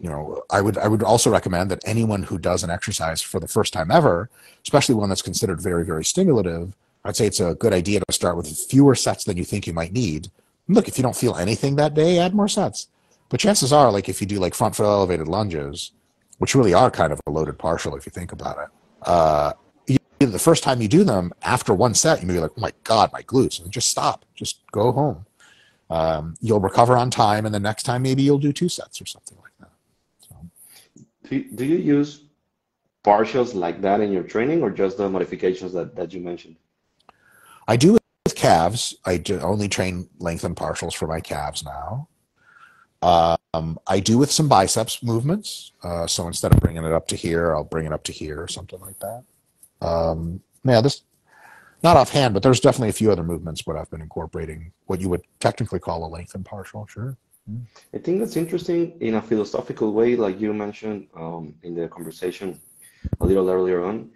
you know, I would I would also recommend that anyone who does an exercise for the first time ever, especially one that's considered very very stimulative, I'd say it's a good idea to start with fewer sets than you think you might need. Look, if you don't feel anything that day, add more sets. But chances are, like if you do like front foot elevated lunges, which really are kind of a loaded partial if you think about it. Uh, you, the first time you do them, after one set, you may be like, "Oh my god, my glutes!" And just stop, just go home. Um, you'll recover on time, and the next time maybe you'll do two sets or something like that. So, Do, do you use partials like that in your training or just the modifications that, that you mentioned? I do with calves. I do only train length and partials for my calves now. Um, I do with some biceps movements. Uh, so instead of bringing it up to here, I'll bring it up to here or something like that. Um, yeah, this not offhand, but there's definitely a few other movements what I've been incorporating what you would technically call a lengthened partial. Sure. I think that's interesting in a philosophical way, like you mentioned um, in the conversation a little earlier on,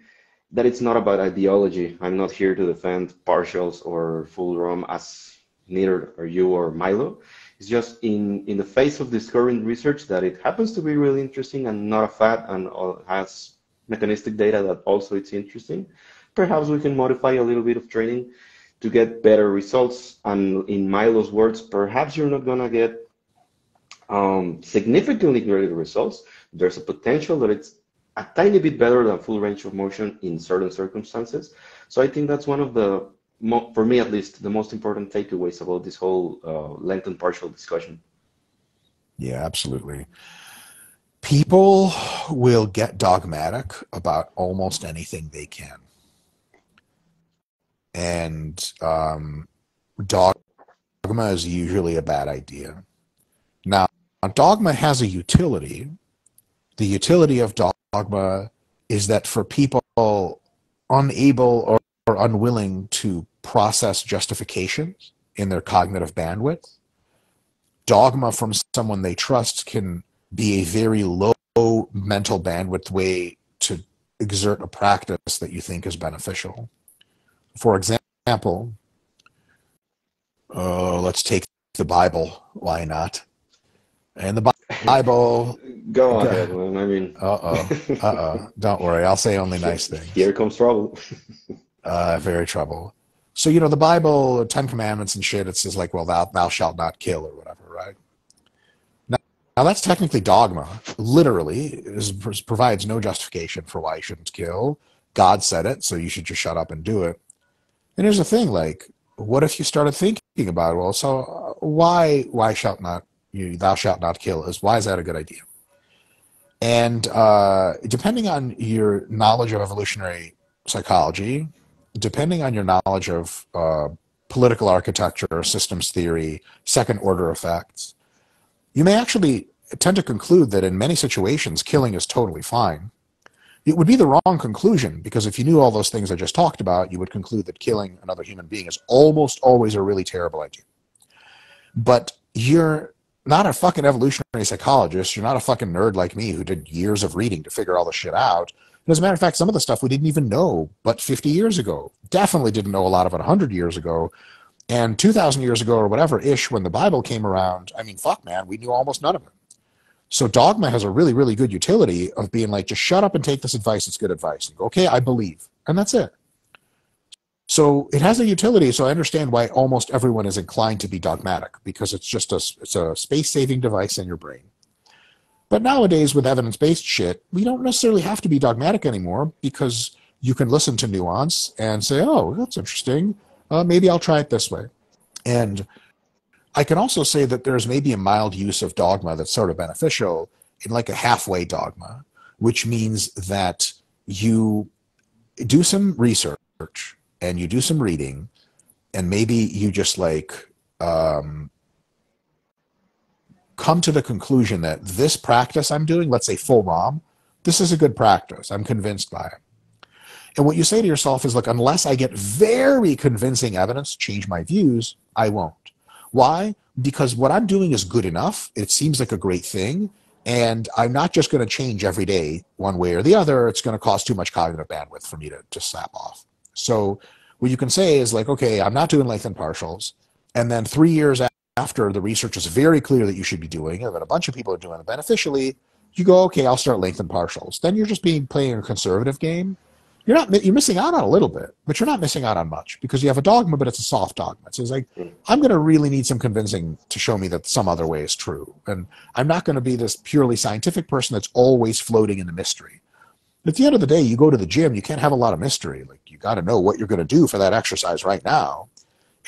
that it's not about ideology. I'm not here to defend partials or full ROM as neither are you or Milo. It's just in, in the face of this current research that it happens to be really interesting and not a fad and uh, has mechanistic data that also it's interesting. Perhaps we can modify a little bit of training to get better results. And in Milo's words, perhaps you're not gonna get um, significantly greater results. There's a potential that it's a tiny bit better than full range of motion in certain circumstances. So I think that's one of the, for me at least, the most important takeaways about this whole uh, lengthened partial discussion. Yeah, absolutely. People will get dogmatic about almost anything they can. And um, dogma is usually a bad idea. Now, dogma has a utility. The utility of dogma is that for people unable or, or unwilling to process justifications in their cognitive bandwidth, dogma from someone they trust can be a very low mental bandwidth way to exert a practice that you think is beneficial. For example, uh, let's take the Bible. Why not? And the Bible. Go ahead, man. I mean. Uh oh. Uh oh. Don't worry. I'll say only nice things. Here comes trouble. uh, very trouble. So you know the Bible, Ten Commandments and shit. It says like, well, thou thou shalt not kill or whatever, right? Now, now that's technically dogma. Literally, it provides no justification for why you shouldn't kill. God said it, so you should just shut up and do it. And here's the thing: like, what if you started thinking about, well, so uh, why why shalt not you thou shalt not kill is why is that a good idea? And uh, depending on your knowledge of evolutionary psychology, depending on your knowledge of uh, political architecture, systems theory, second order effects, you may actually tend to conclude that in many situations, killing is totally fine. It would be the wrong conclusion because if you knew all those things I just talked about, you would conclude that killing another human being is almost always a really terrible idea. But you're not a fucking evolutionary psychologist. You're not a fucking nerd like me who did years of reading to figure all this shit out. And as a matter of fact, some of the stuff we didn't even know but 50 years ago. Definitely didn't know a lot of it 100 years ago. And 2,000 years ago or whatever ish, when the Bible came around, I mean, fuck, man, we knew almost none of it. So dogma has a really, really good utility of being like, just shut up and take this advice. It's good advice. And go, okay, I believe. And that's it. So it has a utility. So I understand why almost everyone is inclined to be dogmatic because it's just a, it's a space saving device in your brain. But nowadays, with evidence based shit, we don't necessarily have to be dogmatic anymore because you can listen to nuance and say, oh, that's interesting. Uh, maybe I'll try it this way. And I can also say that there's maybe a mild use of dogma that's sort of beneficial in like a halfway dogma, which means that you do some research and you do some reading and maybe you just like um, come to the conclusion that this practice I'm doing, let's say full ROM, this is a good practice. I'm convinced by it. And what you say to yourself is, look, unless I get very convincing evidence change my views, I won't. Why? Because what I'm doing is good enough. It seems like a great thing. And I'm not just going to change every day one way or the other. It's going to cost too much cognitive bandwidth for me to just snap off. So what you can say is like, okay, I'm not doing length and partials. And then three years after the research is very clear that you should be doing, and then a bunch of people are doing it beneficially, you go, okay, I'll start length and partials. Then you're just being playing a conservative game. You're not you're missing out on a little bit, but you're not missing out on much because you have a dogma, but it's a soft dogma. So it's like mm. I'm going to really need some convincing to show me that some other way is true, and I'm not going to be this purely scientific person that's always floating in the mystery. At the end of the day, you go to the gym, you can't have a lot of mystery. Like you got to know what you're going to do for that exercise right now.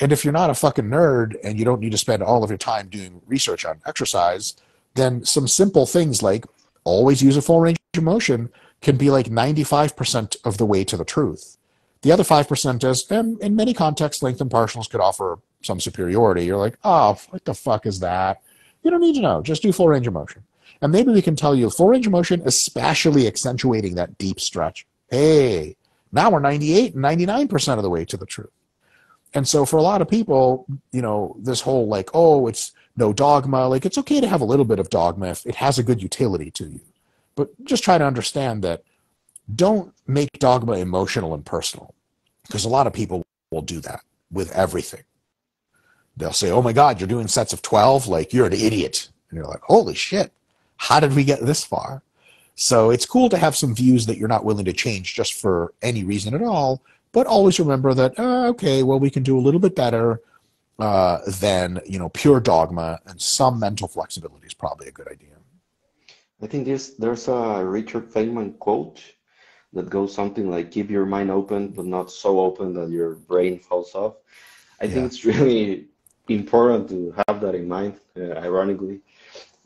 And if you're not a fucking nerd and you don't need to spend all of your time doing research on exercise, then some simple things like always use a full range of motion can be like 95% of the way to the truth. The other 5% is, and in many contexts, length and partials could offer some superiority. You're like, oh, what the fuck is that? You don't need to know. Just do full range of motion. And maybe we can tell you full range of motion, especially accentuating that deep stretch. Hey, now we're 98 and 99% of the way to the truth. And so for a lot of people, you know, this whole like, oh, it's no dogma, like it's okay to have a little bit of dogma if it has a good utility to you. But just try to understand that don't make dogma emotional and personal because a lot of people will do that with everything. They'll say, oh my God, you're doing sets of 12, like you're an idiot. And you're like, holy shit, how did we get this far? So it's cool to have some views that you're not willing to change just for any reason at all, but always remember that uh, okay, well we can do a little bit better uh, than you know pure dogma, and some mental flexibility is probably a good idea. I think this, there's a Richard Feynman quote that goes something like "Keep your mind open, but not so open that your brain falls off." I yeah. think it's really important to have that in mind. Uh, ironically,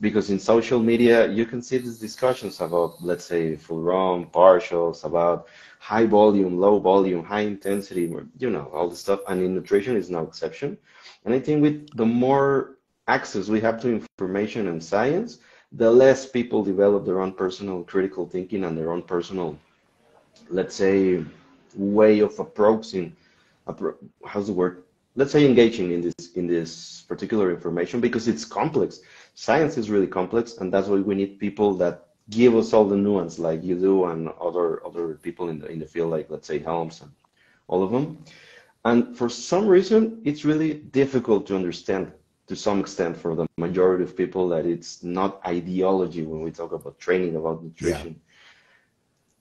because in social media you can see these discussions about let's say full ROM partials about high volume low volume high intensity you know all the stuff. And in nutrition is no exception. And i think with the more access we have to information and science the less people develop their own personal critical thinking and their own personal let's say way of approaching how's the word? Let's say engaging in this in this particular information because it's complex. Science is really complex and that's why we need people that give us all the nuance like you do and other other people in the in the field, like let's say Helms and all of them. And for some reason, it's really difficult to understand to some extent for the majority of people that it's not ideology when we talk about training about nutrition.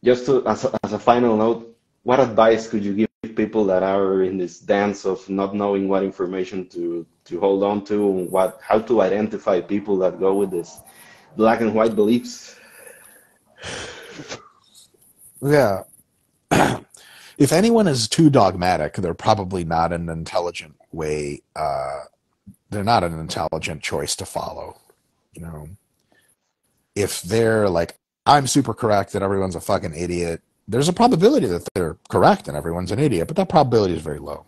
Yeah. Just to, as, a, as a final note, what advice could you give people that are in this dance of not knowing what information to, to hold on to, what how to identify people that go with this black and white beliefs? Yeah. if anyone is too dogmatic, they're probably not an intelligent way. Uh, they're not an intelligent choice to follow. You know, if they're like, I'm super correct and everyone's a fucking idiot, there's a probability that they're correct and everyone's an idiot, but that probability is very low.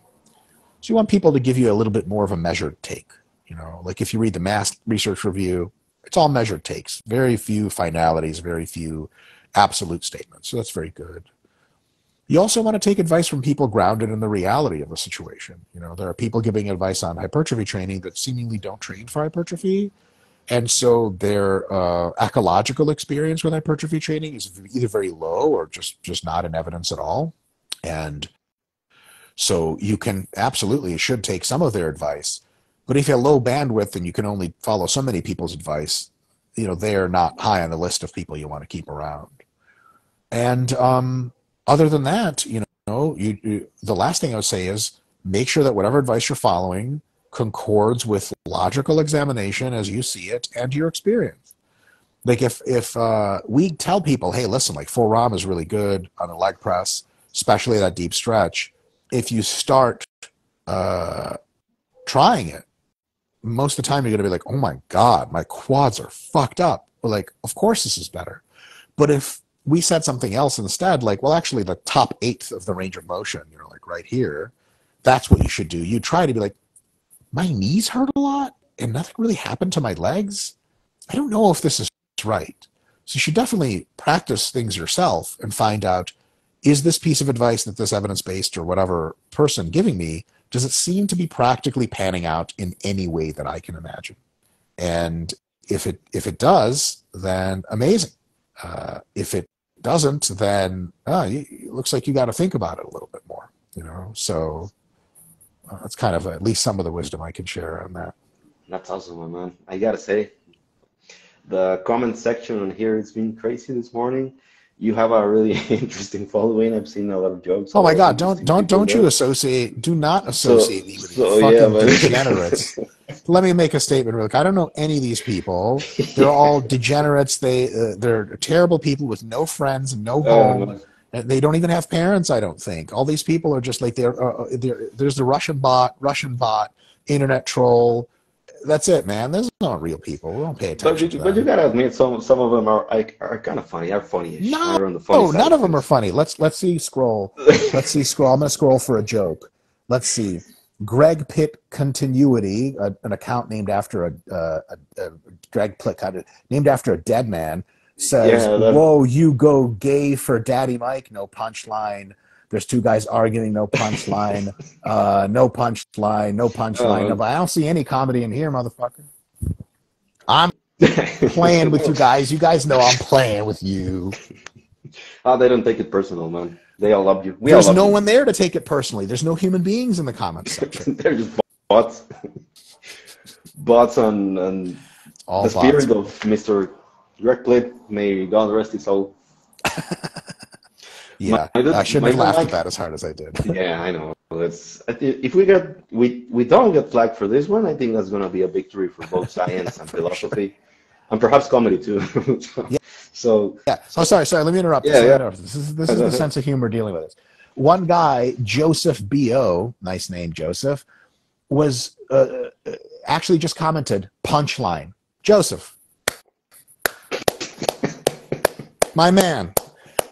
So you want people to give you a little bit more of a measured take. You know, like if you read the MASS Research Review, it's all measured takes, very few finalities, very few absolute statements. So that's very good. You also want to take advice from people grounded in the reality of the situation. You know, there are people giving advice on hypertrophy training that seemingly don't train for hypertrophy. And so their uh, ecological experience with hypertrophy training is either very low or just, just not in evidence at all. And so you can absolutely should take some of their advice. But if you have low bandwidth and you can only follow so many people's advice, you know, they're not high on the list of people you want to keep around. And um, other than that, you know, you, you, the last thing I would say is make sure that whatever advice you're following concords with logical examination as you see it and your experience. Like if if uh, we tell people, hey, listen, like full ROM is really good on a leg press, especially that deep stretch. If you start uh, trying it, most of the time you're going to be like, oh my god, my quads are fucked up. We're like, of course this is better. But if we said something else instead, like, well, actually, the top eighth of the range of motion, you know, like right here, that's what you should do. You try to be like, my knees hurt a lot and nothing really happened to my legs. I don't know if this is right. So you should definitely practice things yourself and find out is this piece of advice that this evidence based or whatever person giving me, does it seem to be practically panning out in any way that I can imagine? And if it if it does, then amazing. Uh, if it doesn't, then uh, it looks like you got to think about it a little bit more. You know, so uh, that's kind of at least some of the wisdom I can share on that. That's awesome, man. I gotta say, the comment section on here has been crazy this morning. You have a really interesting following. I've seen a lot of jokes. Oh my god! Don't don't don't you associate? Do not associate so, me with so, fucking yeah, degenerates. Let me make a statement real quick. I don't know any of these people. They're all degenerates. They uh, they're terrible people with no friends no home. Um, and they don't even have parents. I don't think. All these people are just like they're, uh, uh they're there's the Russian bot, Russian bot, internet troll that's it, man. There's not real people. We don't pay attention. But you, but you gotta admit, some some of them are like are kind of funny. Are funny. No, no none of them are funny. Let's let's see. Scroll. let's see. Scroll. I'm gonna scroll for a joke. Let's see. Greg Plitt Continuity, a, an account named after a, uh, a, a Greg Plitt, named after a dead man, says, yeah, "Whoa, you go gay for Daddy Mike." No punchline. There's two guys arguing, no punchline, uh, no punchline, no punchline. Uh, I don't see any comedy in here, motherfucker. I'm playing with you guys. You guys know I'm playing with you. Oh, they don't take it personal, man. They all love you. We There's love no you. one there to take it personally. There's no human beings in the comments section. They're just bots. bots on, on all the bots. spirit of Mr. Greg Plitt. May God rest his soul. Yeah, I shouldn't have laughed like, at that as hard as I did. yeah, I know. It's if we get we we don't get flagged for this one, I think that's going to be a victory for both science and philosophy, sure. and perhaps comedy too. so, yeah. So yeah. Oh, sorry, sorry. Let me interrupt. Yeah, yeah. This is this is the sense of humor dealing with this. One guy, Joseph Bo, nice name, Joseph, was uh, uh actually just commented punchline. Joseph, my man,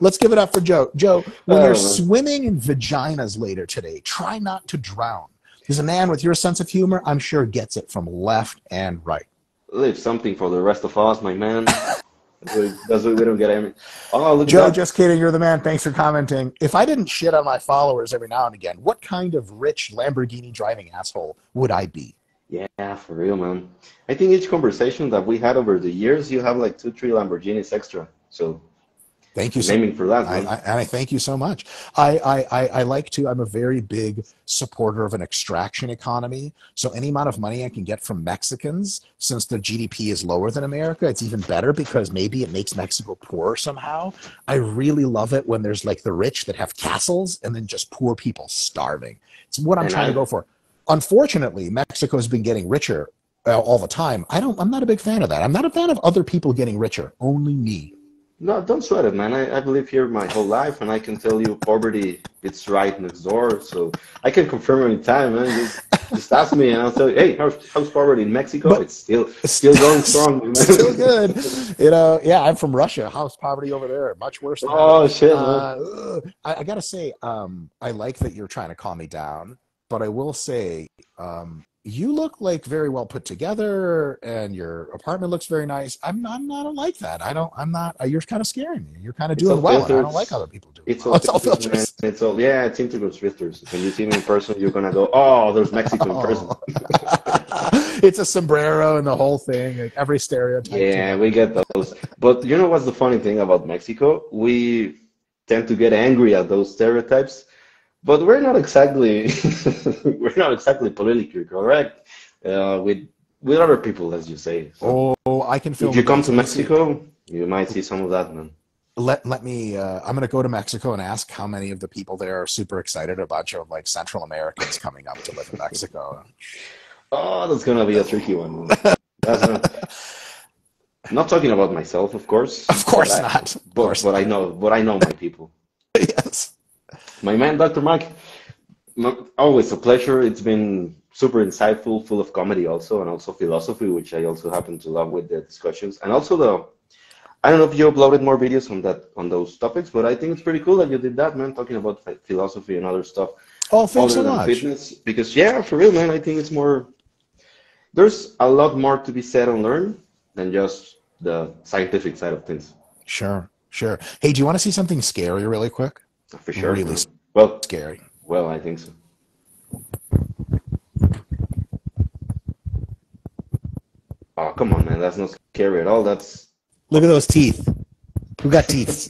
Let's give it up for Joe. Joe, when you're uh. swimming in vaginas later today, try not to drown. Because a man with your sense of humor, I'm sure, gets it from left and right. Leave something for the rest of us, my man. That's what we don't get any. Oh, Joe, just kidding. You're the man. Thanks for commenting. If I didn't shit on my followers every now and again, what kind of rich Lamborghini driving asshole would I be? Yeah, for real, man. I think each conversation that we had over the years, you have like two, three Lamborghinis extra. So Thank you so naming for that, I. I, and I thank you so much. I, I, I, like to, I'm a very big supporter of an extraction economy. So any amount of money I can get from Mexicans, since their GDP is lower than America, it's even better because maybe it makes Mexico poorer somehow. I really love it when there's like the rich that have castles and then just poor people starving. It's what I'm And trying I- to go for. Unfortunately, Mexico has been getting richer uh, all the time. I don't, I'm not a big fan of that. I'm not a fan of other people getting richer, only me. No, don't sweat it, man. I, I've lived here my whole life, and I can tell you poverty, it's right next door. So I can confirm anytime, man. Just, just ask me, and I'll tell you, hey, how's, how's poverty in Mexico? But- it's still still going strong, man. Still good. You know, yeah, I'm from Russia. How's poverty over there? Much worse. Than Oh, shit, uh. I, I gotta say, um, I like that you're trying to calm me down, but I will say, um, you look like very well put together, and your apartment looks very nice. I'm not, I'm not like that. I don't. I'm not. uh, You're kind of scaring me. You're kind of It's doing well. I don't like other people doing. It's well. all, it's all filters, man. It's all, yeah, it's integrated filters. When you see me in person, you're gonna go, oh, there's Mexican person. Oh. it's a sombrero and the whole thing. Like every stereotype. Yeah, we get those. But you know what's the funny thing about Mexico? We tend to get angry at those stereotypes, but we're not exactly we're not exactly politically correct uh, with with other people, as you say. So Oh, I can feel. if you come to Mexico, you might see some of that, man. let let me uh, i'm going to go to mexico and ask how many of the people there are super excited about of like central americans coming up to live in mexico Oh, that's gonna be a tricky one. That's not, talking about myself, of course. of course but I, not of But, course but I know, but I know my people. yes My man, Dr. Mike, always a pleasure. It's been super insightful, full of comedy also, and also philosophy, which I also happen to love with the discussions. And also the, I don't know if you uploaded more videos on that on those topics, but I think it's pretty cool that you did that, man, talking about philosophy and other stuff oh thanks so much fitness. Because yeah, for real, man, I think it's more. There's a lot more to be said and learned than just the scientific side of things. sure sure hey do you want to see something scary really quick For sure. Really. Well, scary well, I think so. Oh, come on, man. That's not scary at all. That's look at those teeth who got teeth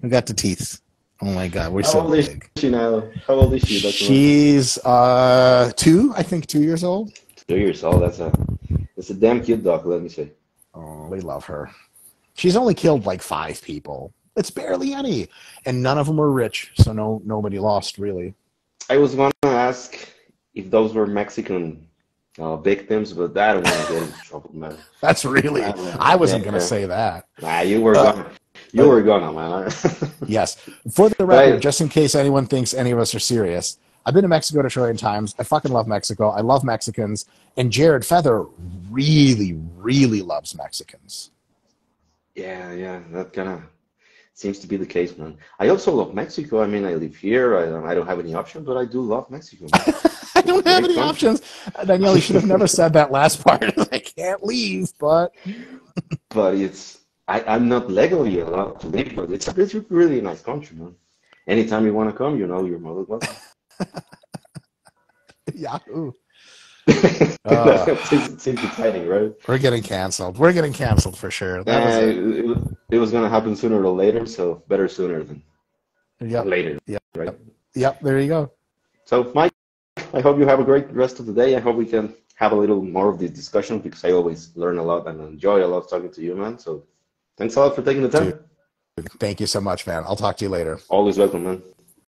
who got the teeth oh my god we're how so old is big she now? How old is she? That's she's uh two i think two years old two years old. That's a that's a damn cute dog. Let me say. Oh, we love her. She's only killed like five people. It's barely any, and none of them were rich, so no nobody lost really. I was gonna ask if those were Mexican uh, victims, but I don't want to get trouble, man. That's really. Yeah, I wasn't yeah, gonna yeah. say that. Nah, you were Uh, gonna, you were gonna, man. Yes, for the record, just in case anyone thinks any of us are serious, I've been to Mexico a trillion times. I fucking love Mexico. I love Mexicans, and Jared Feather really, really loves Mexicans. yeah, yeah, that kind of seems to be the case, man. I also love Mexico. I mean, I live here. I don't, I don't have any option, but I do love Mexico. I don't have any country. options. Daniel, you should have never said that last part. I can't leave, but but it's I, I'm not legally allowed to leave, but it's a, it's a really nice country, man. Anytime you want to come, you know, you're more welcome. Yahoo. Uh. it seems, seems exciting, right? We're getting canceled. We're getting canceled for sure. That Uh, it. it, it was gonna happen sooner or later, so better sooner than Yep. later, Yep. right? Yep. There you go. So, Mike, I hope you have a great rest of the day. I hope we can have a little more of this discussion because I always learn a lot and enjoy a lot talking to you, man. So, thanks a lot for taking the time. Thank you so much, man. I'll talk to you later. Always welcome, man.